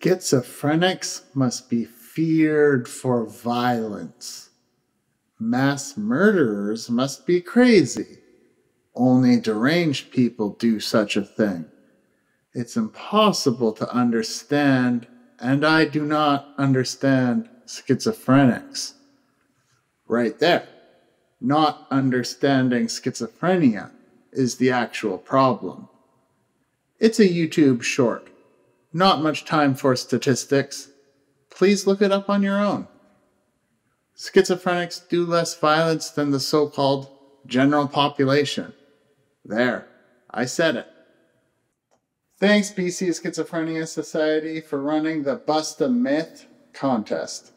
Schizophrenics must be feared for violence. Mass murderers must be crazy. Only deranged people do such a thing. It's impossible to understand, and I do not understand schizophrenics. Right there. Not understanding schizophrenia is the actual problem. It's a YouTube short. Not much time for statistics. Please look it up on your own. Schizophrenics do less violence than the so called general population. There, I said it. Thanks, BC Schizophrenia Society, for running the Bust a Myth contest.